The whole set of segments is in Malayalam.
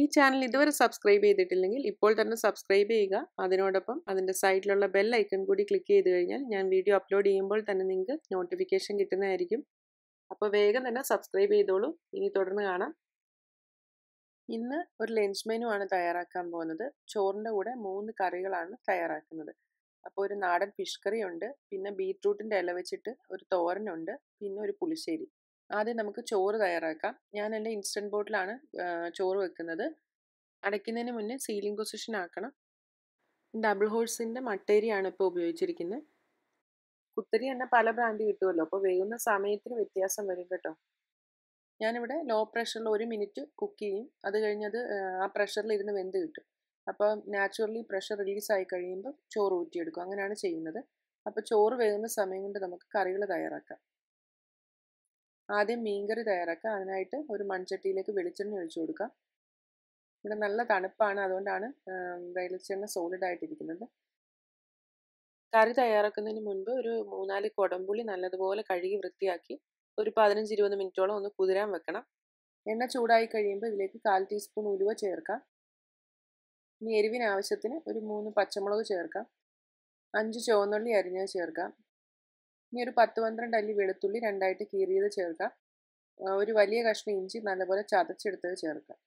ഈ ചാനൽ ഇതുവരെ സബ്സ്ക്രൈബ് ചെയ്തിട്ടില്ലെങ്കിൽ ഇപ്പോൾ തന്നെ സബ്സ്ക്രൈബ് ചെയ്യുക. അതിനോടൊപ്പം അതിന്റെ സൈഡിലുള്ള ബെൽ ഐക്കൺ കൂടി ക്ലിക്ക് ചെയ്ത് കഴിഞ്ഞാൽ ഞാൻ വീഡിയോ അപ്ലോഡ് ചെയ്യുമ്പോൾ തന്നെ നിങ്ങൾക്ക് നോട്ടിഫിക്കേഷൻ കിട്ടുന്നതായിരിക്കും. അപ്പോൾ വേഗം തന്നെ സബ്സ്ക്രൈബ് ചെയ്തോളൂ. ഇനി തുടർന്ന് കാണാം. ഇന്ന് ഒരു ലഞ്ച് മെനു ആണ് തയ്യാറാക്കാൻ പോകുന്നത്. ചോറിന്റെ കൂടെ മൂന്ന് കറികളാണ് തയ്യാറാക്കുന്നത്. അപ്പോൾ ഒരു നാടൻ ഫിഷ് കറി ഉണ്ട്. പിന്നെ ബീട്രൂട്ടിന്റെ ഇല വെച്ചിട്ട് ഒരു തോരനുണ്ട്. പിന്നെ ഒരു പുളിശ്ശേരി. ആദ്യം നമുക്ക് ചോറ് തയ്യാറാക്കാം. ഞാൻ എന്റെ ഇൻസ്റ്റന്റ് ബോട്ടിലാണ് ചോറ് വെക്കുന്നത്. അടയ്ക്കുന്നതിന് മുന്നേ സീലിംഗ് പൊസിഷൻ ആക്കണം. ഡബിൾ ഹോഴ്സിന്റെ മട്ടേരിയാണ് ഇപ്പോൾ ഉപയോഗിച്ചിരിക്കുന്നത്. കുത്തരി തന്നെ പല ബ്രാൻഡ് കിട്ടുമല്ലോ? അപ്പോൾ വേകുന്ന സമയത്തിന് വ്യത്യാസം വരും കേട്ടോ. ഞാനിവിടെ ലോ പ്രഷറിൽ ഒരു മിനിറ്റ് കുക്ക് ചെയ്യും. അത് കഴിഞ്ഞത് ആ പ്രഷറിൽ ഇരുന്ന് വെന്ത് കിട്ടും. അപ്പോൾ നാച്ചുറലി പ്രഷർ റിലീസായി കഴിയുമ്പോൾ ചോറ് ഊറ്റിയെടുക്കും. അങ്ങനെയാണ് ചെയ്യുന്നത്. അപ്പോൾ ചോറ് വേകുന്ന സമയം കൊണ്ട് നമുക്ക് കറികൾ തയ്യാറാക്കാം. ആദ്യം മീൻകറി തയ്യാറാക്കുക അതിനായിട്ട് ഒരു മൺചട്ടിയിലേക്ക് വെളിച്ചെണ്ണ ഒഴിച്ചു കൊടുക്കാം. ഇവിടെ നല്ല തണുപ്പാണ്. അതുകൊണ്ടാണ് വെളിച്ചെണ്ണ സോളിഡ് ആയിട്ടിരിക്കുന്നത്. കറി തയ്യാറാക്കുന്നതിന് മുൻപ് ഒരു മൂന്നാൽ കൊടംപുളി നല്ലതുപോലെ കഴുകി വൃത്തിയാക്കി ഒരു പതിനഞ്ച് ഇരുപത് മിനിറ്റോളം ഒന്ന് കുതിരാൻ വെക്കണം. എണ്ണ ചൂടായി കഴിയുമ്പോൾ ഇതിലേക്ക് കാൽ ടീസ്പൂൺ ഉലുവ ചേർക്കാം. ഇനി എരിവിന് ആവശ്യത്തിന് ഒരു മൂന്ന് പച്ചമുളക് ചേർക്കാം. അഞ്ച് ചുവന്നുള്ളി അരിഞ്ഞത് ചേർക്കാം. ഇനി ഒരു പത്ത് പന്ത്രണ്ട് അല്ലി വെളുത്തുള്ളി രണ്ടായിട്ട് കീറിയത് ചേർക്കാം. ഒരു വലിയ കഷ്ണം ഇഞ്ചി നല്ലപോലെ ചതച്ചെടുത്തത് ചേർക്കാം.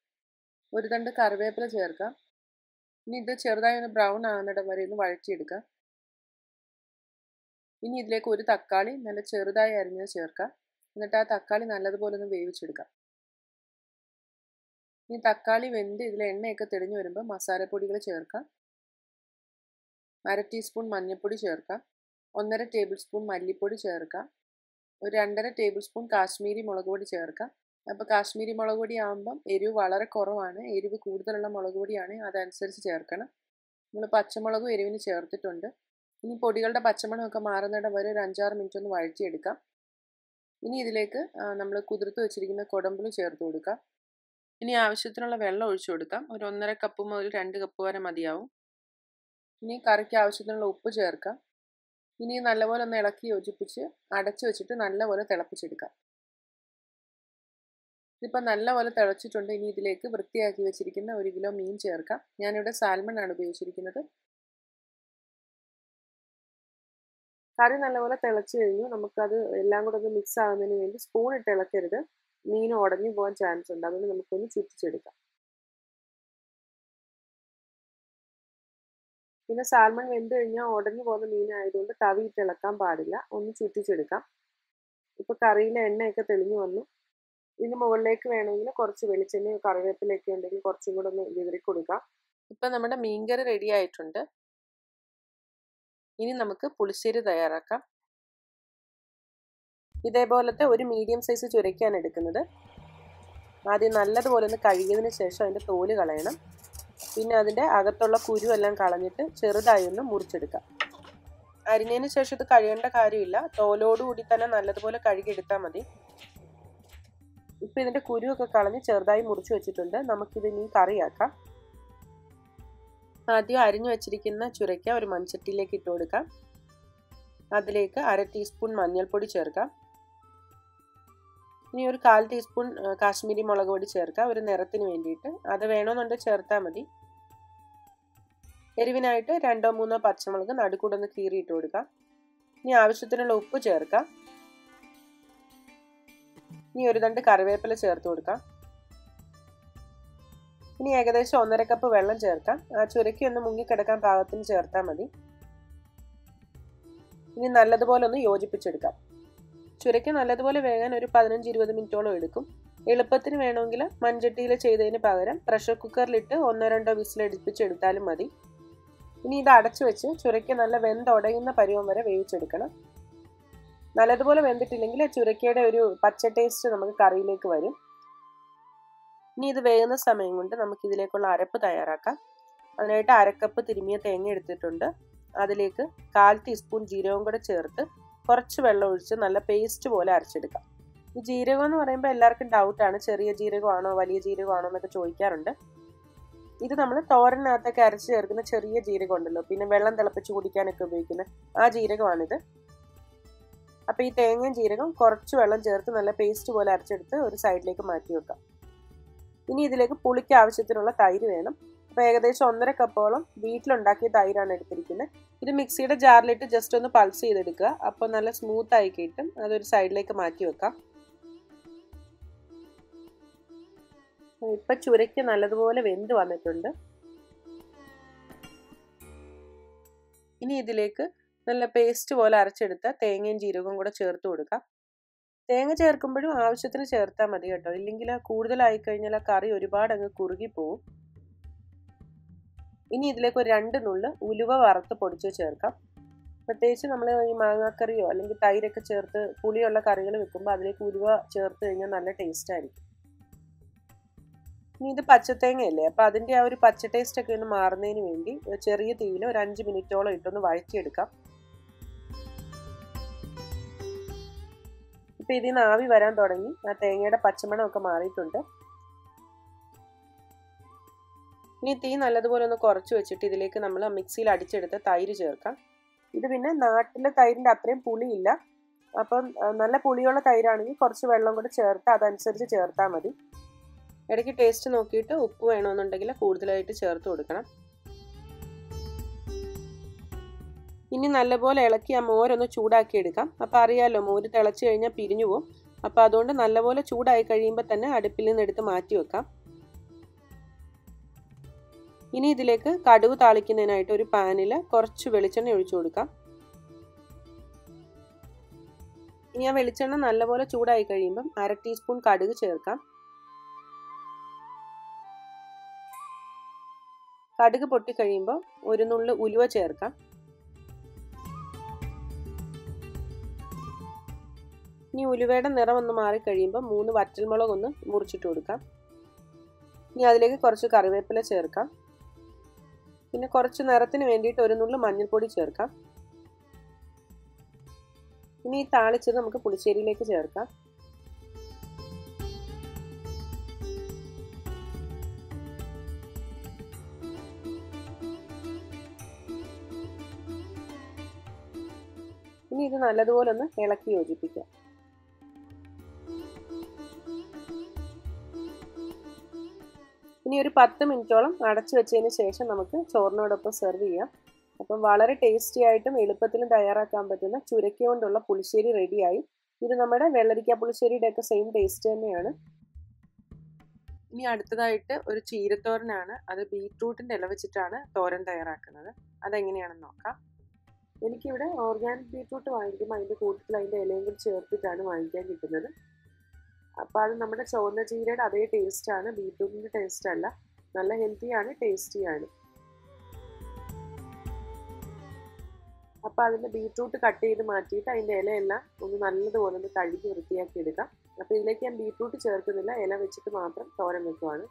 ഒരു തണ്ട് കറിവേപ്പില ചേർക്കാം. ഇനി ഇത് ചെറുതായി ഒന്ന് ബ്രൗൺ ആകുന്നിടം വരെ ഒന്ന് വഴറ്റിയെടുക്കാം. ഇനി ഇതിലേക്ക് ഒരു തക്കാളി നല്ല ചെറുതായി അരിഞ്ഞത് ചേർക്കാം. എന്നിട്ട് ആ തക്കാളി നല്ലതുപോലെ ഒന്ന് വേവിച്ചെടുക്കാം. ഇനി തക്കാളി വെന്ത് ഇതിൽ എണ്ണയൊക്കെ തെളിഞ്ഞു വരുമ്പോൾ മസാലപ്പൊടികൾ ചേർക്കാം. അര ടീസ്പൂൺ മഞ്ഞൾപ്പൊടി ചേർക്കാം. ഒന്നര ടേബിൾ സ്പൂൺ മല്ലിപ്പൊടി ചേർക്കാം. ഒരു രണ്ടര ടേബിൾ സ്പൂൺ കാശ്മീരി മുളക് പൊടി ചേർക്കാം. അപ്പോൾ കാശ്മീരി മുളക് പൊടി ആകുമ്പം എരിവ് വളരെ കുറവാണ്. എരിവ് കൂടുതലുള്ള മുളക് പൊടിയാണ്. അതനുസരിച്ച് ചേർക്കണം. നമ്മൾ പച്ചമുളകും എരിവിന് ചേർത്തിട്ടുണ്ട്. ഇനി പൊടികളുടെ പച്ചമണമൊക്കെ മാറുന്നിടം വരെ ഒരു അഞ്ചാറ് മിനിറ്റ് ഒന്ന് വഴറ്റിയെടുക്കാം. ഇനി ഇതിലേക്ക് നമ്മൾ കുതിർത്ത് വെച്ചിരിക്കുന്ന കുടമ്പുളി ചേർത്ത് കൊടുക്കാം. ഇനി ആവശ്യത്തിനുള്ള വെള്ളം ഒഴിച്ചു കൊടുക്കാം. ഒരു ഒന്നര കപ്പ് മുതൽ രണ്ട് കപ്പ് വരെ മതിയാവും. ഇനി കറിക്ക് ആവശ്യത്തിനുള്ള ഉപ്പ് ചേർക്കാം. ഇനി നല്ലപോലെ ഒന്ന് ഇളക്കി യോജിപ്പിച്ച് അടച്ചു വെച്ചിട്ട് നല്ലപോലെ തിളപ്പിച്ചെടുക്കാം. ഇതിപ്പോൾ നല്ലപോലെ തിളച്ചിട്ടുണ്ട്. ഇനി ഇതിലേക്ക് വൃത്തിയാക്കി വെച്ചിരിക്കുന്ന ഒരു കിലോ മീൻ ചേർക്കാം. ഞാനിവിടെ സാൽമൺ ആണ് ഉപയോഗിച്ചിരിക്കുന്നത്. കറി നല്ലപോലെ തിളച്ച് കഴിഞ്ഞു. നമുക്കത് എല്ലാം കൂടെ ഒന്ന് മിക്സ് ആകുന്നതിന് വേണ്ടി സ്പൂൺ ഇട്ട് ഇളക്കരുത്. മീൻ ഉടഞ്ഞു പോകാൻ ചാൻസ് ഉണ്ട്. അതുകൊണ്ട് നമുക്കൊന്ന് ചുറ്റിച്ചെടുക്കാം. പിന്നെ സാൽമൺ വെന്ത് കഴിഞ്ഞാൽ ഉടഞ്ഞു പോകുന്ന മീനായതുകൊണ്ട് തവിയിട്ട് ഇളക്കാൻ പാടില്ല. ഒന്ന് ചുറ്റിച്ചെടുക്കാം. ഇപ്പൊ കറിയിലെ എണ്ണയൊക്കെ തെളിഞ്ഞു വന്നു. ഇതിന് മുകളിലേക്ക് വേണമെങ്കിൽ കുറച്ച് വെളിച്ചെണ്ണയോ കറിവേപ്പിലൊക്കെ ഉണ്ടെങ്കിൽ കുറച്ചും കൂടെ ഒന്ന് വിതറി കൊടുക്കാം. ഇപ്പൊ നമ്മുടെ മീൻകറി റെഡി ആയിട്ടുണ്ട്. ഇനി നമുക്ക് പുളിശ്ശേരി തയ്യാറാക്കാം. ഇതേപോലത്തെ ഒരു മീഡിയം സൈസ് ചുരയ്ക്കാണ് എടുക്കുന്നത്. ആദ്യം നല്ലതുപോലെ ഒന്ന് കഴുകിയതിന് ശേഷം അതിന്റെ തോൽ കളയണം. പിന്നെ അതിന്റെ അകത്തുള്ള കുരു എല്ലാം കളഞ്ഞിട്ട് ചെറുതായി ഒന്ന് മുറിച്ചെടുക്കാം. അരിഞ്ഞതിന് ശേഷം ഇത് കഴുകേണ്ട കാര്യമില്ല. തോലോടുകൂടി തന്നെ നല്ലതുപോലെ കഴുകിയെടുത്താൽ മതി. ഇപ്പം ഇതിന്റെ കുരുവൊക്കെ കളഞ്ഞ് ചെറുതായി മുറിച്ച് വെച്ചിട്ടുണ്ട്. നമുക്കിത് ഇനി കറിയാക്കാം. ആദ്യം അരിഞ്ഞു വെച്ചിരിക്കുന്ന ചുരയ്ക്ക ഒരു മൺചട്ടിയിലേക്ക് ഇട്ട് കൊടുക്കാം. അതിലേക്ക് അര ടീസ്പൂൺ മഞ്ഞൾപ്പൊടി ചേർക്കാം. ഇനി ഒരു കാൽ ടീസ്പൂൺ കാശ്മീരി മുളക് പൊടി ചേർക്കാം ഒരു നിറത്തിന് വേണ്ടിയിട്ട്. അത് വേണമെന്നുണ്ടെങ്കിൽ ചേർത്താൽ മതി. എരിവിനായിട്ട് രണ്ടോ മൂന്നോ പച്ചമുളക് നടുക്കൂടെ ഒന്ന് കീറിയിട്ട് കൊടുക്കാം. ഇനി ആവശ്യത്തിനുള്ള ഉപ്പ് ചേർക്കാം. ഇനി ഒരു രണ്ട് കറിവേപ്പില ചേർത്ത് കൊടുക്കാം. ഇനി ഏകദേശം ഒന്നര കപ്പ് വെള്ളം ചേർക്കാം. ആ ചുരക്കി ഒന്ന് മുങ്ങിക്കിടക്കാൻ പാകത്തിന് ചേർത്താൽ മതി. ഇനി നല്ലതുപോലെ ഒന്ന് യോജിപ്പിച്ചെടുക്കാം. ചുരയ്ക്ക് നല്ലതുപോലെ വേകാൻ ഒരു പതിനഞ്ച് ഇരുപത് മിനിറ്റോളം എടുക്കും. എളുപ്പത്തിന് വേണമെങ്കിൽ മൺചട്ടിയിൽ ചെയ്തതിന് പകരം പ്രഷർ കുക്കറിലിട്ട് ഒന്നോ രണ്ടോ വിസിൽ എടുപ്പിച്ചെടുത്താലും മതി. ഇനി ഇത് അടച്ചു വെച്ച് ചുരയ്ക്ക് നല്ല വെന്തുടയുന്ന പരുവം വരെ വേവിച്ചെടുക്കണം. നല്ലതുപോലെ വെന്തിട്ടില്ലെങ്കിൽ ചുരക്കയുടെ ഒരു പച്ച ടേസ്റ്റ് നമുക്ക് കറിയിലേക്ക് വരും. ഇനി ഇത് വേകുന്ന സമയം കൊണ്ട് നമുക്ക് ഇതിലേക്കുള്ള അരപ്പ് തയ്യാറാക്കാം. അതിനായിട്ട് അരക്കപ്പ് തിരുമിയ തേങ്ങ എടുത്തിട്ടുണ്ട്. അതിലേക്ക് കാൽ ടീസ്പൂൺ ജീരകം കൂടെ ചേർത്ത് കുറച്ച് വെള്ളം ഒഴിച്ച് നല്ല പേസ്റ്റ് പോലെ അരച്ചെടുക്കാം. ഈ ജീരകം എന്ന് പറയുമ്പോൾ എല്ലാവർക്കും ഡൗട്ടാണ് ചെറിയ ജീരകമാണോ വലിയ ജീരകമാണോ എന്നൊക്കെ ചോദിക്കാറുണ്ട്. ഇത് നമ്മൾ തോരനകത്തൊക്കെ അരച്ച് ചേർക്കുന്ന ചെറിയ ജീരകം ഉണ്ടല്ലോ പിന്നെ വെള്ളം തിളപ്പിച്ച് കുടിക്കാനൊക്കെ ഉപയോഗിക്കുന്ന ആ ജീരകമാണിത്. അപ്പോൾ ഈ തേങ്ങയും ജീരകം കുറച്ച് വെള്ളം ചേർത്ത് നല്ല പേസ്റ്റ് പോലെ അരച്ചെടുത്ത് ഒരു സൈഡിലേക്ക് മാറ്റി വെക്കാം. ഇനി ഇതിലേക്ക് പുളിക്ക് ആവശ്യത്തിനുള്ള തൈര് വേണം. അപ്പോൾ ഏകദേശം ഒന്നര കപ്പോളം വീട്ടിലുണ്ടാക്കിയ തൈരാണ് എടുത്തിരിക്കുന്നത്. ഇത് മിക്സിയുടെ ജാറിലിട്ട് ജസ്റ്റ് ഒന്ന് പൾസ് ചെയ്തെടുക്കുക. അപ്പോൾ നല്ല സ്മൂത്ത് ആയി കിട്ടും. അതൊരു സൈഡിലേക്ക് മാറ്റി വെക്കാം. ഇപ്പൊ ചുരയ്ക്ക് നല്ലതുപോലെ വെന്ത് വന്നിട്ടുണ്ട്. ഇനി ഇതിലേക്ക് നല്ല പേസ്റ്റ് പോലെ അരച്ചെടുത്ത തേങ്ങയും ജീരകവും കൂടെ ചേർത്ത് കൊടുക്കാം. തേങ്ങ ചേർക്കുമ്പോഴും ആവശ്യത്തിന് ചേർത്താൽ മതി കേട്ടോ. ഇല്ലെങ്കിൽ കൂടുതലായി കഴിഞ്ഞാൽ ആ കറി ഒരുപാട് അങ്ങ് കുറുകി പോവും. ഇനി ഇതിലേക്ക് ഒരു രണ്ട് നുള്ള് ഉലുവ വറുത്ത് പൊടിച്ച് ചേർക്കാം. പ്രത്യേകിച്ച് നമ്മൾ ഈ മാങ്ങാക്കറിയോ അല്ലെങ്കിൽ തൈരൊക്കെ ചേർത്ത് പുളിയുള്ള കറികൾ വെക്കുമ്പോൾ അതിലേക്ക് ഉലുവ ചേർത്ത് കഴിഞ്ഞാൽ നല്ല ടേസ്റ്റ് ആയിരിക്കും. ഇനി ഇത് പച്ചത്തേങ്ങയല്ലേ? അപ്പോൾ അതിന്റെ ആ ഒരു പച്ച ടേസ്റ്റ് ഒക്കെ ഒന്ന് മാറുന്നതിന് വേണ്ടി ചെറിയ തീയിൽ ഒരു അഞ്ച് മിനിറ്റോളം ഇട്ടൊന്ന് വഴറ്റിയെടുക്കാം. ഇപ്പം ഇതിൽ നിന്ന് ആവി വരാൻ തുടങ്ങി. ആ തേങ്ങയുടെ പച്ചമണമൊക്കെ മാറിയിട്ടുണ്ട്. ഇനി തീ നല്ലതുപോലെ ഒന്ന് കുറച്ച് വെച്ചിട്ട് ഇതിലേക്ക് നമ്മൾ മിക്സിയിൽ അടിച്ചെടുത്ത തൈര് ചേർക്കാം. ഇത് പിന്നെ നാട്ടിലെ തൈരിന്റെ അത്രയും പുളിയില്ല. അപ്പം നല്ല പുളിയുള്ള തൈരാണെങ്കിൽ കുറച്ച് വെള്ളം കൂടെ ചേർത്ത് അതനുസരിച്ച് ചേർത്താൽ മതി. ഇടയ്ക്ക് ടേസ്റ്റ് നോക്കിയിട്ട് ഉപ്പ് വേണമെന്നുണ്ടെങ്കിൽ കൂടുതലായിട്ട് ചേർത്ത് കൊടുക്കണം. ഇനി നല്ലപോലെ ഇളക്കി ആ മോരൊന്ന് ചൂടാക്കി എടുക്കാം. അപ്പോൾ അറിയാമല്ലോ മോര് തിളച്ച് കഴിഞ്ഞാൽ പിരിഞ്ഞു പോകും അപ്പോൾ അതുകൊണ്ട് നല്ലപോലെ ചൂടായി കഴിയുമ്പോൾ തന്നെ അടുപ്പിൽ നിന്ന് എടുത്ത് മാറ്റി വെക്കാം. ഇനി ഇതിലേക്ക് കടുവ് താളിക്കുന്നതിനായിട്ട് ഒരു പാനിൽ കുറച്ച് വെളിച്ചെണ്ണ ഒഴിച്ചു കൊടുക്കാം. ഇനി ആ വെളിച്ചെണ്ണ നല്ലപോലെ ചൂടായി കഴിയുമ്പം അര ടീസ്പൂൺ കടുക് ചേർക്കാം. കടുക് പൊട്ടിക്കഴിയുമ്പോൾ ഒരു നുള്ളു ഉലുവ ചേർക്കാം. ഇനി ഉലുവയുടെ നിറം ഒന്ന് മാറിക്കഴിയുമ്പോൾ മൂന്ന് വറ്റൽമുളക് ഒന്ന് മുറിച്ചിട്ട് കൊടുക്കാം. ഇനി അതിലേക്ക് കുറച്ച് കറിവേപ്പില ചേർക്കാം. പിന്നെ കുറച്ച് നിറത്തിന് വേണ്ടിയിട്ട് ഒരു നുള്ളു മഞ്ഞൾപ്പൊടി ചേർക്കാം. ഇനി ഈ താളിച്ചത് നമുക്ക് പുളിശ്ശേരിയിലേക്ക് ചേർക്കാം. ഇനി ഇത് നല്ലതുപോലെ ഒന്ന് ഇളക്കി യോജിപ്പിക്കാം. ഒരു പത്ത് മിനിറ്റോളം അടച്ചു വെച്ചതിന് ശേഷം നമുക്ക് ചോറിനോടൊപ്പം സെർവ് ചെയ്യാം. അപ്പം വളരെ ടേസ്റ്റി ആയിട്ടും എളുപ്പത്തിലും തയ്യാറാക്കാൻ പറ്റുന്ന ചുരക്ക കൊണ്ടുള്ള പുളിശ്ശേരി റെഡിയായി ഇത് നമ്മുടെ വെള്ളരിക്ക പുളിശ്ശേരിയുടെ ഒക്കെ സെയിം ടേസ്റ്റ് തന്നെയാണ്. ഇനി അടുത്തതായിട്ട് ഒരു ചീരത്തോരനാണ്. അത് ബീട്രൂട്ടിന്റെ ഇല വെച്ചിട്ടാണ് തോരൻ തയ്യാറാക്കുന്നത്. അതെങ്ങനെയാണെന്ന് നോക്കാം. എനിക്കിവിടെ ഓർഗാനിക് ബീട്രൂട്ട് വാങ്ങിക്കുമ്പോൾ അതിന്റെ കൂട്ടത്തിൽ അതിന്റെ ഇലയും കൂടി ചേർത്തിട്ടാണ് വാങ്ങിക്കാൻ കിട്ടുന്നത്. അപ്പോൾ അത് നമ്മുടെ ചുവന്ന ചീരയുടെ അതേ ടേസ്റ്റാണ് ബീറ്റ്റൂട്ടിന്റെ ടേസ്റ്റ് അല്ല. നല്ല ഹെൽത്തിയാണ് ടേസ്റ്റിയാണ് അപ്പോൾ അതിന്റെ ബീറ്റ്റൂട്ട് കട്ട് ചെയ്ത് മാറ്റിയിട്ട് അതിന്റെ ഇലയെല്ലാം ഒന്ന് നല്ലതുപോലെ ഒന്ന് കഴുകി വൃത്തിയാക്കി എടുക്കാം. അപ്പോൾ ഇതിലേക്ക് ഞാൻ ബീറ്റ്റൂട്ട് ചേർക്കുന്നില്ല. ഇല വെച്ചിട്ട് മാത്രം തോരൻ വെക്കുവാണ്.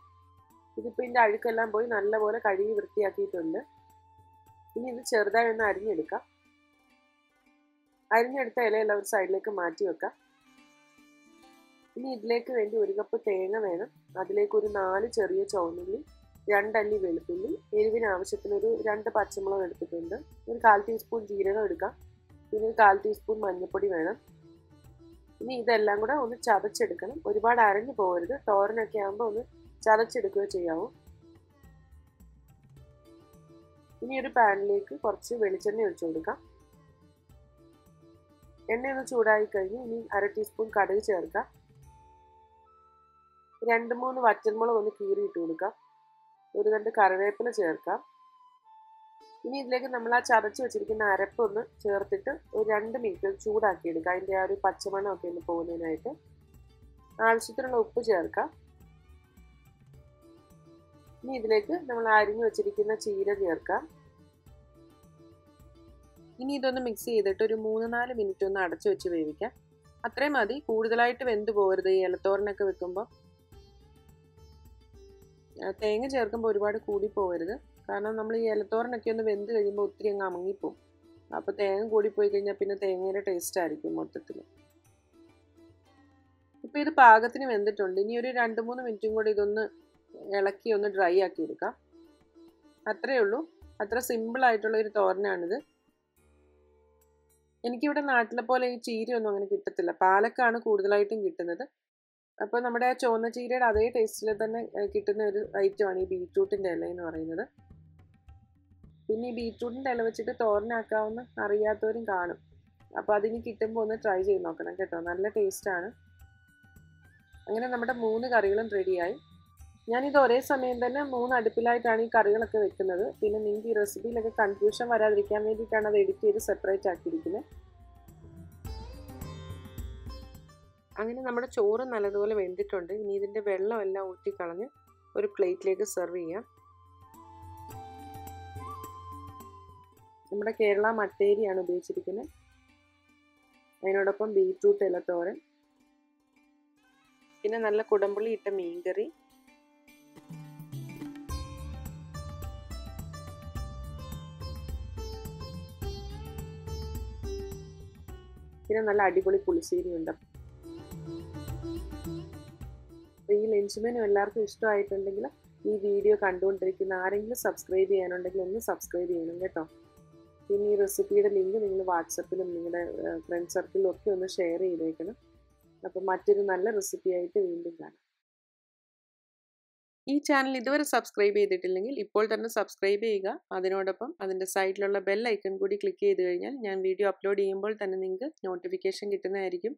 ഇതിപ്പോൾ ഇതിന്റെ അഴുക്കെല്ലാം പോയി നല്ലപോലെ കഴുകി വൃത്തിയാക്കിയിട്ടുണ്ട്. ഇനി ഇത് ചെറുതായി ഒന്ന് അരിഞ്ഞെടുക്കാം. അരിഞ്ഞെടുത്ത ഇലയെല്ലാം ഒരു സൈഡിലേക്ക് മാറ്റി വെക്കാം. ഇനി ഇതിലേക്ക് വേണ്ടി ഒരു കപ്പ് തേങ്ങ വേണം. അതിലേക്ക് ഒരു നാല് ചെറിയ ചുവന്നുള്ളി രണ്ടല്ലി വെളുത്തുള്ളി എരിവിന് ആവശ്യത്തിനൊരു രണ്ട് പച്ചമുളക് എടുത്തിട്ടുണ്ട്. ഒരു കാൽ ടീസ്പൂൺ ജീരകം എടുക്കാം. പിന്നെ ഒരു കാൽ ടീസ്പൂൺ മഞ്ഞൾപ്പൊടി വേണം. ഇനി ഇതെല്ലാം കൂടെ ഒന്ന് ചതച്ചെടുക്കണം. ഒരുപാട് അരഞ്ഞു പോകരുത്. തോരനൊക്കെ ആകുമ്പോൾ ഒന്ന് ചതച്ചെടുക്കുകയോ ചെയ്യാവൂ. ഇനി ഒരു പാനിലേക്ക് കുറച്ച് വെളിച്ചെണ്ണ ഒഴിച്ചു കൊടുക്കാം. എണ്ണ ഒന്ന് ചൂടായി കഴിഞ്ഞ് ഇനി അര ടീസ്പൂൺ കടുക് ചേർക്കാം. രണ്ട് മൂന്ന് വറ്റൽമുളക് ഒന്ന് കീറി ഇട്ട് കൊടുക്കാം. ഒരു രണ്ട് കറിവേപ്പില ചേർക്കാം. ഇനി ഇതിലേക്ക് നമ്മൾ ആ ചതച്ച് വെച്ചിരിക്കുന്ന അരപ്പൊന്ന് ചേർത്തിട്ട് ഒരു രണ്ട് മിനിറ്റ് ചൂടാക്കി എടുക്കുക അതിന്റെ ആ ഒരു പച്ചമണം ഒക്കെ ഒന്ന് പോകുന്നതിനായിട്ട് ആവശ്യത്തിനുള്ള ഉപ്പ് ചേർക്കാം. ഇനി ഇതിലേക്ക് നമ്മൾ അരിഞ്ഞു വെച്ചിരിക്കുന്ന ചീര ചേർക്കാം. ഇനി ഇതൊന്ന് മിക്സ് ചെയ്തിട്ട് ഒരു മൂന്ന് നാല് മിനിറ്റ് ഒന്ന് അടച്ചു വെച്ച് വേവിക്കാം. അത്രയും മതി. കൂടുതലായിട്ട് വെന്ത് പോകരുത്. ഈ ഇലത്തോരനൊക്കെ വെക്കുമ്പോൾ തേങ്ങ ചേർക്കുമ്പോൾ ഒരുപാട് കൂടി പോകരുത് കാരണം നമ്മൾ ഈ ഇലത്തോരനൊക്കെ ഒന്ന് വെന്ത് കഴിയുമ്പോൾ ഒത്തിരി അങ്ങ് അമങ്ങിപ്പോവും. അപ്പോൾ തേങ്ങ കൂടിപ്പോയി കഴിഞ്ഞാൽ പിന്നെ തേങ്ങയുടെ ടേസ്റ്റ് ആയിരിക്കും മൊത്തത്തിൽ ഇപ്പോൾ ഇത് പാകത്തിന് വെന്തിട്ടുണ്ട്. ഇനി ഒരു രണ്ട് മൂന്ന് മിനിറ്റും കൂടി ഇതൊന്ന് ഇളക്കി ഒന്ന് ഡ്രൈ ആക്കി എടുക്കാം. അത്രയേ ഉള്ളൂ. അത്ര സിമ്പിൾ ആയിട്ടുള്ള ഒരു തോരനാണിത്. എനിക്കിവിടെ നാട്ടിലെ പോലെ ഈ ചീരയൊന്നും അങ്ങനെ കിട്ടത്തില്ല. പാലക്കാണ് കൂടുതലായിട്ടും കിട്ടുന്നത്. അപ്പോൾ നമ്മുടെ ചുവന്ന ചീരയുടെ അതേ ടേസ്റ്റിൽ തന്നെ കിട്ടുന്ന ഒരു ഐറ്റമാണ് ഈ ബീറ്റ്റൂട്ടിന്റെ ഇല എന്ന് പറയുന്നത്. പിന്നെ ഈ ബീറ്റ്റൂട്ടിന്റെ ഇല വെച്ചിട്ട് തോരനാക്കാവുന്ന അറിയാത്തവരും കാണും. അപ്പോൾ അതിന് കിട്ടുമ്പോൾ ഒന്ന് ട്രൈ ചെയ്ത് നോക്കണം കേട്ടോ. നല്ല ടേസ്റ്റാണ് അങ്ങനെ നമ്മുടെ മൂന്ന് കറികളും റെഡിയായി ഞാനിത് ഒരേ സമയം തന്നെ മൂന്ന് അടുപ്പിലായിട്ടാണ് ഈ കറികളൊക്കെ വെക്കുന്നത്. പിന്നെ നിങ്ങൾക്ക് ഈ റെസിപ്പിയിലൊക്കെ കൺഫ്യൂഷൻ വരാതിരിക്കാൻ വേണ്ടിയിട്ടാണ് അത് എഡിറ്റ് ചെയ്ത് സെപ്പറേറ്റ് ആക്കിയിരിക്കുന്നത്. അങ്ങനെ നമ്മുടെ ചോറ് നല്ലതുപോലെ വെന്തിട്ടുണ്ട്. ഇനി ഇതിന്റെ വെള്ളമെല്ലാം ഊറ്റിക്കളഞ്ഞ് ഒരു പ്ലേറ്റിലേക്ക് സെർവ് ചെയ്യാം. നമ്മുടെ കേരള മട്ടേരിയാണ് ഉപയോഗിച്ചിരിക്കുന്നത്. അതിനോടൊപ്പം ബീറ്റ്റൂട്ട് ഇലത്തോരൻ. പിന്നെ നല്ല കുടംപുള്ളി ഇട്ട മീൻകറി. പിന്നെ നല്ല അടിപൊളി പുളിശ്ശേരി ഉണ്ട് ഈ ലഞ്ച് മെനു എല്ലാവർക്കും ഇഷ്ടമായിട്ടുണ്ടെങ്കിൽ ഈ വീഡിയോ കണ്ടുകൊണ്ടിരിക്കുന്ന ആരെങ്കിലും സബ്സ്ക്രൈബ് ചെയ്യാനുണ്ടെങ്കിൽ ഒന്ന് സബ്സ്ക്രൈബ് ചെയ്യണം കേട്ടോ. പിന്നെ ഈ റെസിപ്പിയുടെ ലിങ്ക് നിങ്ങൾ വാട്സപ്പിലും നിങ്ങളുടെ ഫ്രണ്ട് സർക്കിളിലും ഒക്കെ ഒന്ന് ഷെയർ ചെയ്തേക്കണം. അപ്പം മറ്റൊരു നല്ല റെസിപ്പിയായിട്ട് വീണ്ടും കാണാം. ഈ ചാനൽ ഇതുവരെ സബ്സ്ക്രൈബ് ചെയ്തിട്ടില്ലെങ്കിൽ ഇപ്പോൾ തന്നെ സബ്സ്ക്രൈബ് ചെയ്യുക. അതിനോടൊപ്പം അതിന്റെ സൈഡിലുള്ള ബെൽ ഐക്കൺ കൂടി ക്ലിക്ക് ചെയ്ത് കഴിഞ്ഞാൽ ഞാൻ വീഡിയോ അപ്ലോഡ് ചെയ്യുമ്പോൾ തന്നെ നിങ്ങൾക്ക് നോട്ടിഫിക്കേഷൻ കിട്ടുന്നതായിരിക്കും.